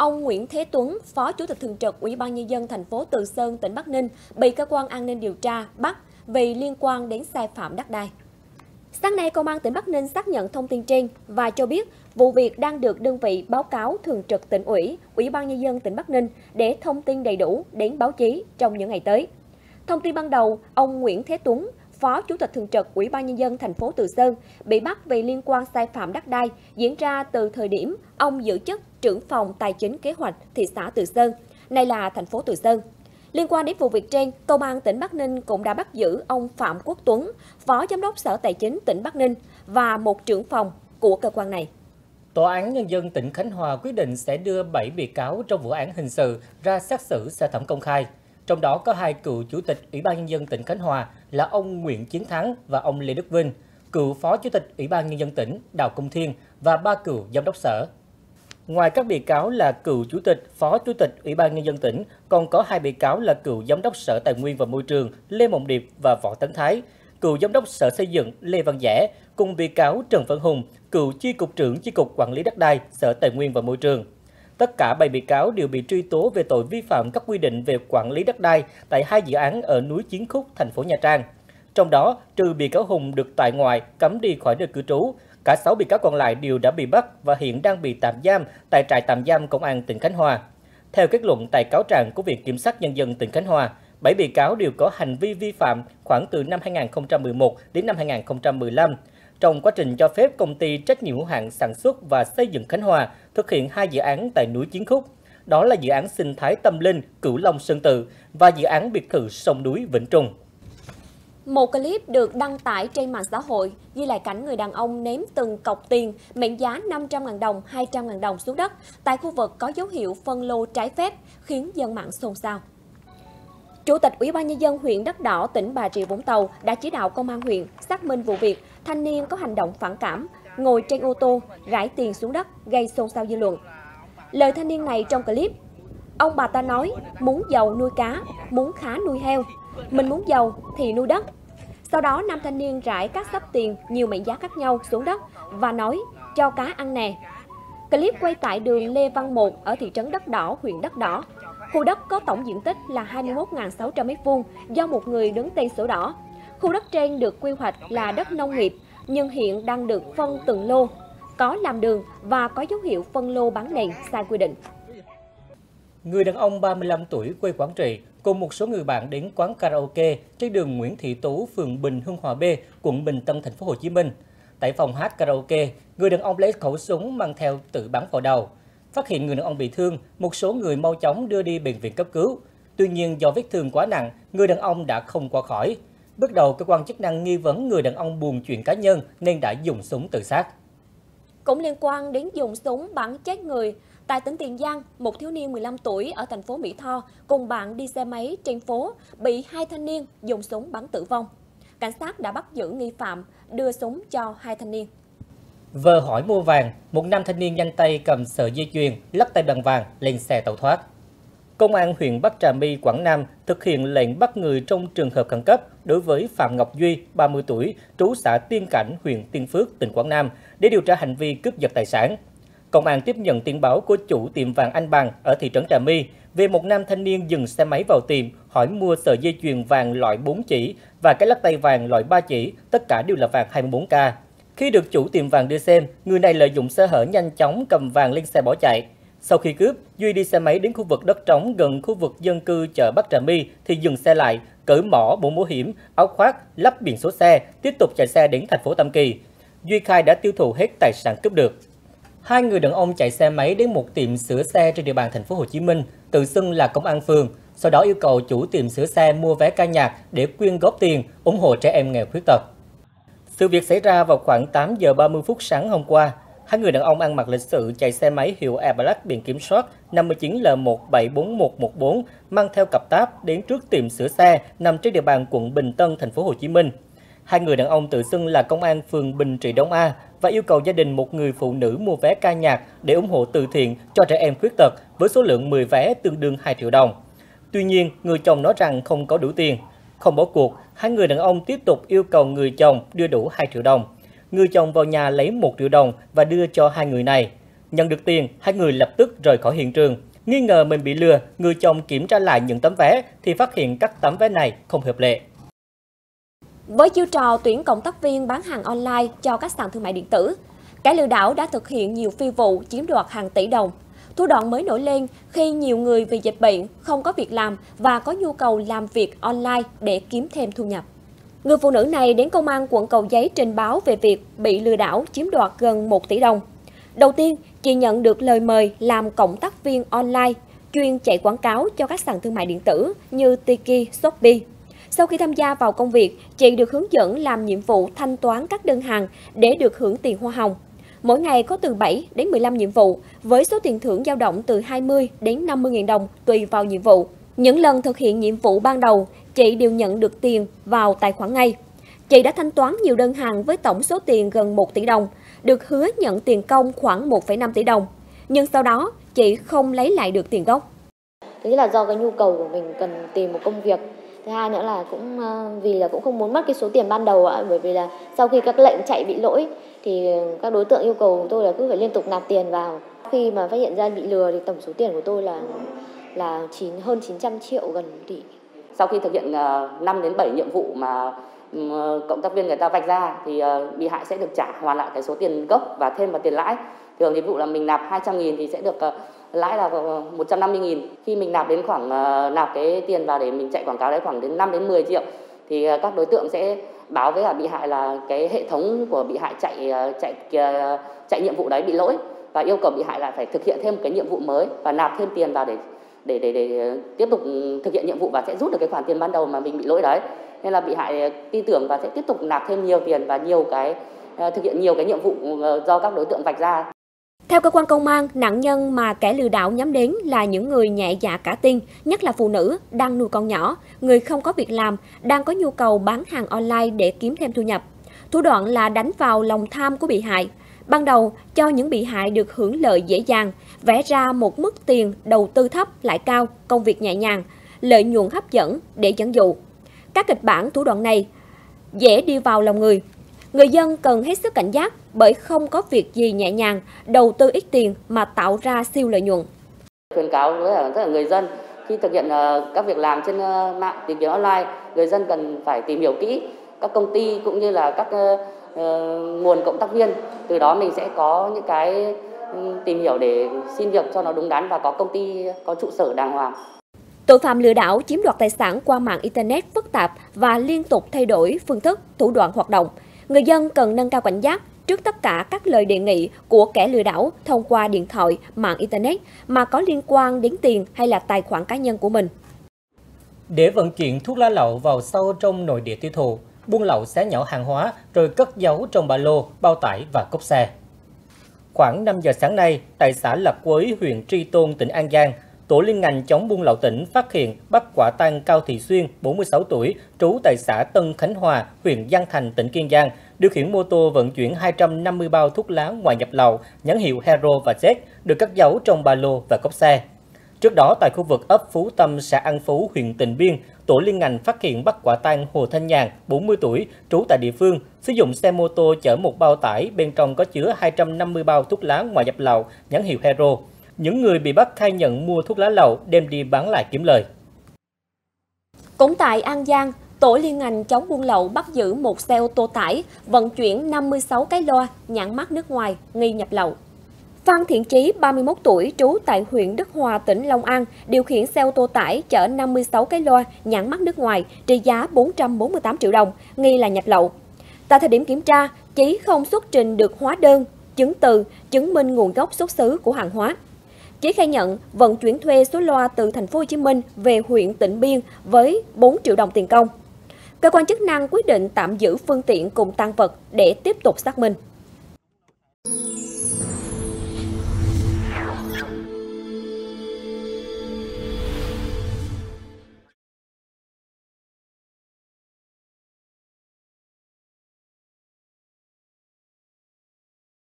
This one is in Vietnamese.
Ông Nguyễn Thế Tuấn, Phó Chủ tịch Thường trực Ủy ban Nhân dân thành phố Từ Sơn, tỉnh Bắc Ninh, bị cơ quan an ninh điều tra bắt vì liên quan đến sai phạm đất đai. Sáng nay, Công an tỉnh Bắc Ninh xác nhận thông tin trên và cho biết vụ việc đang được đơn vị báo cáo Thường trực tỉnh ủy, Ủy ban Nhân dân tỉnh Bắc Ninh để thông tin đầy đủ đến báo chí trong những ngày tới. Thông tin ban đầu, ông Nguyễn Thế Tuấn, Phó Chủ tịch Thường trực Ủy ban Nhân dân thành phố Từ Sơn bị bắt vì liên quan sai phạm đất đai diễn ra từ thời điểm ông giữ chức trưởng phòng tài chính kế hoạch thị xã Từ Sơn, nay là thành phố Từ Sơn. Liên quan đến vụ việc trên, Công an tỉnh Bắc Ninh cũng đã bắt giữ ông Phạm Quốc Tuấn, Phó Giám đốc Sở Tài chính tỉnh Bắc Ninh và một trưởng phòng của cơ quan này. Tòa án Nhân dân tỉnh Khánh Hòa quyết định sẽ đưa 7 bị cáo trong vụ án hình sự ra xét xử sơ thẩm công khai. Trong đó có hai cựu chủ tịch Ủy ban Nhân dân tỉnh Khánh Hòa là ông Nguyễn Chiến Thắng và ông Lê Đức Vinh, cựu phó chủ tịch Ủy ban Nhân dân tỉnh Đào Công Thiên và ba cựu giám đốc sở. Ngoài các bị cáo là cựu chủ tịch, phó chủ tịch Ủy ban Nhân dân tỉnh, còn có hai bị cáo là cựu giám đốc Sở Tài nguyên và Môi trường Lê Mộng Điệp và Võ Tấn Thái, cựu giám đốc Sở Xây dựng Lê Văn Dẻ, cùng bị cáo Trần Văn Hùng, cựu chi cục trưởng chi cục quản lý đất đai Sở Tài nguyên và Môi trường. Tất cả 7 bị cáo đều bị truy tố về tội vi phạm các quy định về quản lý đất đai tại hai dự án ở núi Chiến Khúc, thành phố Nha Trang. Trong đó, trừ bị cáo Hùng được tại ngoại, cấm đi khỏi nơi cư trú, cả 6 bị cáo còn lại đều đã bị bắt và hiện đang bị tạm giam tại trại tạm giam Công an tỉnh Khánh Hòa. Theo kết luận tại cáo trạng của Viện Kiểm sát Nhân dân tỉnh Khánh Hòa, 7 bị cáo đều có hành vi vi phạm khoảng từ năm 2011 đến năm 2015 trong quá trình cho phép công ty trách nhiệm hữu hạn sản xuất và xây dựng Khánh Hòa thực hiện hai dự án tại núi Chiến Khúc. Đó là dự án sinh thái tâm linh Cửu Long Sơn Tự và dự án biệt thự sông núi Vĩnh Trung. Một clip được đăng tải trên mạng xã hội ghi lại cảnh người đàn ông ném từng cọc tiền mệnh giá 500.000 đồng, 200.000 đồng xuống đất tại khu vực có dấu hiệu phân lô trái phép khiến dân mạng xôn xao. Chủ tịch Ủy ban Nhân dân huyện Đất Đỏ, tỉnh Bà Rịa Vũng Tàu đã chỉ đạo công an huyện xác minh vụ việc thanh niên có hành động phản cảm, ngồi trên ô tô, rải tiền xuống đất gây xôn xao dư luận. Lời thanh niên này trong clip, ông bà ta nói muốn giàu nuôi cá, muốn khá nuôi heo, mình muốn giàu thì nuôi đất. Sau đó nam thanh niên rải các sắp tiền nhiều mệnh giá khác nhau xuống đất và nói cho cá ăn nè. Clip quay tại đường Lê Văn Một ở thị trấn Đất Đỏ, huyện Đất Đỏ. Khu đất có tổng diện tích là 21.600 m2 do một người đứng tên sổ đỏ. Khu đất trên được quy hoạch là đất nông nghiệp nhưng hiện đang được phân từng lô, có làm đường và có dấu hiệu phân lô bán nền sai quy định. Người đàn ông 35 tuổi quê Quảng Trị cùng một số người bạn đến quán karaoke trên đường Nguyễn Thị Tú, phường Bình Hưng Hòa B, quận Bình Tân, thành phố Hồ Chí Minh. Tại phòng hát karaoke, người đàn ông lấy khẩu súng mang theo tự bắn vào đầu. Phát hiện người đàn ông bị thương, một số người mau chóng đưa đi bệnh viện cấp cứu. Tuy nhiên do vết thương quá nặng, người đàn ông đã không qua khỏi. Bước đầu, cơ quan chức năng nghi vấn người đàn ông buồn chuyện cá nhân nên đã dùng súng tự sát. Cũng liên quan đến dùng súng bắn chết người, tại tỉnh Tiền Giang, một thiếu niên 15 tuổi ở thành phố Mỹ Tho cùng bạn đi xe máy trên phố bị hai thanh niên dùng súng bắn tử vong. Cảnh sát đã bắt giữ nghi phạm, đưa súng cho hai thanh niên. Vợ hỏi mua vàng, một nam thanh niên nhanh tay cầm sợi dây chuyền, lắc tay bằng vàng lên xe tẩu thoát. Công an huyện Bắc Trà My, Quảng Nam thực hiện lệnh bắt người trong trường hợp khẩn cấp đối với Phạm Ngọc Duy, 30 tuổi, trú xã Tiên Cảnh, huyện Tiên Phước, tỉnh Quảng Nam để điều tra hành vi cướp giật tài sản. Công an tiếp nhận tin báo của chủ tiệm vàng Anh Bằng ở thị trấn Trà My về một nam thanh niên dừng xe máy vào tiệm hỏi mua sợi dây chuyền vàng loại 4 chỉ và cái lắc tay vàng loại 3 chỉ, tất cả đều là vàng 24K. Khi được chủ tiệm vàng đưa xem, người này lợi dụng sơ hở nhanh chóng cầm vàng lên xe bỏ chạy. Sau khi cướp, Duy đi xe máy đến khu vực đất trống gần khu vực dân cư chợ Bắc Trà My thì dừng xe lại, cởi mỏ bộ mũ hiểm, áo khoác, lắp biển số xe, tiếp tục chạy xe đến thành phố Tam Kỳ. Duy khai đã tiêu thụ hết tài sản cướp được. Hai người đàn ông chạy xe máy đến một tiệm sửa xe trên địa bàn thành phố Hồ Chí Minh, tự xưng là công an phường, sau đó yêu cầu chủ tiệm sửa xe mua vé ca nhạc để quyên góp tiền ủng hộ trẻ em nghèo khuyết tật. Sự việc xảy ra vào khoảng 8 giờ 30 phút sáng hôm qua. Hai người đàn ông ăn mặc lịch sự chạy xe máy hiệu Airblack biển kiểm soát 59L174114 mang theo cặp táp đến trước tiệm sửa xe nằm trên địa bàn quận Bình Tân, thành phố Hồ Chí Minh. Hai người đàn ông tự xưng là công an phường Bình Trị Đông A và yêu cầu gia đình một người phụ nữ mua vé ca nhạc để ủng hộ từ thiện cho trẻ em khuyết tật với số lượng 10 vé tương đương 2 triệu đồng. Tuy nhiên, người chồng nói rằng không có đủ tiền. Không bỏ cuộc, hai người đàn ông tiếp tục yêu cầu người chồng đưa đủ 2 triệu đồng. Người chồng vào nhà lấy 1 triệu đồng và đưa cho hai người này. Nhận được tiền, hai người lập tức rời khỏi hiện trường. Nghi ngờ mình bị lừa, người chồng kiểm tra lại những tấm vé thì phát hiện các tấm vé này không hợp lệ. Với chiêu trò tuyển cộng tác viên bán hàng online cho các sàn thương mại điện tử, kẻ lừa đảo đã thực hiện nhiều phi vụ chiếm đoạt hàng tỷ đồng. Thủ đoạn mới nổi lên khi nhiều người vì dịch bệnh không có việc làm và có nhu cầu làm việc online để kiếm thêm thu nhập. Người phụ nữ này đến công an quận Cầu Giấy trình báo về việc bị lừa đảo chiếm đoạt gần 1 tỷ đồng. Đầu tiên, chị nhận được lời mời làm cộng tác viên online, chuyên chạy quảng cáo cho các sàn thương mại điện tử như Tiki, Shopee. Sau khi tham gia vào công việc, chị được hướng dẫn làm nhiệm vụ thanh toán các đơn hàng để được hưởng tiền hoa hồng. Mỗi ngày có từ 7 đến 15 nhiệm vụ, với số tiền thưởng dao động từ 20 đến 50 000 đồng tùy vào nhiệm vụ. Những lần thực hiện nhiệm vụ ban đầu, chị đều nhận được tiền vào tài khoản ngay. Chị đã thanh toán nhiều đơn hàng với tổng số tiền gần 1 tỷ đồng, được hứa nhận tiền công khoảng 1,5 tỷ đồng. Nhưng sau đó, chị không lấy lại được tiền gốc. Thứ nhất là do cái nhu cầu của mình cần tìm một công việc. Thứ hai nữa là cũng ờ, vì là cũng không muốn mất cái số tiền ban đầu ạ, bởi vì là sau khi các lệnh chạy bị lỗi thì các đối tượng yêu cầu tôi là cứ phải liên tục nạp tiền vào. Khi mà phát hiện ra bị lừa thì tổng số tiền của tôi là là chín hơn 900 triệu gần tỷ. Sau khi thực hiện ờ, uh, 5 đến 7 nhiệm vụ mà ừ, cộng tác viên người ta vạch ra thì uh, bị hại sẽ được trả hoàn lại cái số tiền gốc và thêm vào tiền lãi. Thường nhiệm vụ là mình nạp 200 nghìn thì sẽ được uh, lãi là 150 nghìn. Khi mình nạp đến khoảng uh, nạp cái tiền vào để mình chạy quảng cáo đấy khoảng đến 5 đến 10 triệu thì uh, các đối tượng sẽ báo với cả bị hại là cái hệ thống của bị hại chạy chạy chạy nhiệm vụ đấy bị lỗi và yêu cầu bị hại lại phải thực hiện thêm một cái nhiệm vụ mới và nạp thêm tiền vào để để để để ờ, tiếp tục ừ, thực hiện nhiệm vụ và sẽ rút được cái khoản tiền ban đầu mà mình bị lỗi đấy nên là bị hại ờ, tin tưởng và sẽ tiếp tục nạp thêm nhiều tiền và nhiều cái ờ, thực hiện nhiều cái nhiệm vụ do các đối tượng vạch ra. Theo cơ quan công an, nạn nhân mà kẻ lừa đảo nhắm đến là những người nhẹ dạ cả tin, nhất là phụ nữ đang nuôi con nhỏ, người không có việc làm, đang có nhu cầu bán hàng online để kiếm thêm thu nhập. Thủ đoạn là đánh vào lòng tham của bị hại, Ban đầu, cho những bị hại được hưởng lợi dễ dàng, vẽ ra một mức tiền đầu tư thấp lại cao, công việc nhẹ nhàng, lợi nhuận hấp dẫn để dẫn dụ. Các kịch bản thủ đoạn này dễ đi vào lòng người. Người dân cần hết sức cảnh giác bởi không có việc gì nhẹ nhàng, đầu tư ít tiền mà tạo ra siêu lợi nhuận. Khuyến cáo với tất cả người dân khi thực hiện ờ, các việc làm trên ờ, mạng tìm kiếm online, người dân cần phải tìm hiểu kỹ các công ty cũng như là các ờ, nguồn cộng tác viên từ đó mình sẽ có những cái tìm hiểu để xin việc cho nó đúng đắn và có công ty có trụ sở đàng hoàng. Tội phạm lừa đảo chiếm đoạt tài sản qua mạng Internet phức tạp và liên tục thay đổi phương thức, thủ đoạn hoạt động. Người dân cần nâng cao cảnh giác trước tất cả các lời đề nghị của kẻ lừa đảo thông qua điện thoại, mạng Internet mà có liên quan đến tiền hay là tài khoản cá nhân của mình. Để vận chuyển thuốc lá lậu vào sâu trong nội địa tiêu thụ, buôn lậu xé nhỏ hàng hóa rồi cất giấu trong ba lô, bao tải và cốp xe. Khoảng 5 giờ sáng nay, tại xã Lập Quới, huyện Tri Tôn, tỉnh An Giang, Tổ liên ngành chống buôn lậu tỉnh phát hiện bắt quả tang Cao Thị Xuyên, 46 tuổi, trú tại xã Tân Khánh Hòa, huyện Giang Thành, tỉnh Kiên Giang, điều khiển mô tô vận chuyển 250 bao thuốc lá ngoài nhập lậu, nhãn hiệu Hero và Z, được cất giấu trong ba lô và cốp xe. Trước đó, tại khu vực ấp Phú Tâm, xã An Phú, huyện Tịnh Biên, tổ liên ngành phát hiện bắt quả tang Hồ Thanh Nhàn, 40 tuổi, trú tại địa phương, sử dụng xe mô tô chở một bao tải bên trong có chứa 250 bao thuốc lá ngoài nhập lậu, nhãn hiệu Hero. Những người bị bắt khai nhận mua thuốc lá lậu đem đi bán lại kiếm lời. Cũng tại An Giang, Tổ liên ngành chống buôn lậu bắt giữ một xe ô tô tải vận chuyển 56 cái loa nhãn mát nước ngoài nghi nhập lậu. Phan Thiện Trí, 31 tuổi, trú tại huyện Đức Hòa, tỉnh Long An, điều khiển xe ô tô tải chở 56 cái loa nhãn mắc nước ngoài trị giá 448 triệu đồng, nghi là nhập lậu. Tại thời điểm kiểm tra, Trí không xuất trình được hóa đơn, chứng từ, chứng minh nguồn gốc xuất xứ của hàng hóa. Chí khai nhận vận chuyển thuê số loa từ thành phố Hồ Chí Minh về huyện Tịnh Biên với 4 triệu đồng tiền công. Cơ quan chức năng quyết định tạm giữ phương tiện cùng tăng vật để tiếp tục xác minh.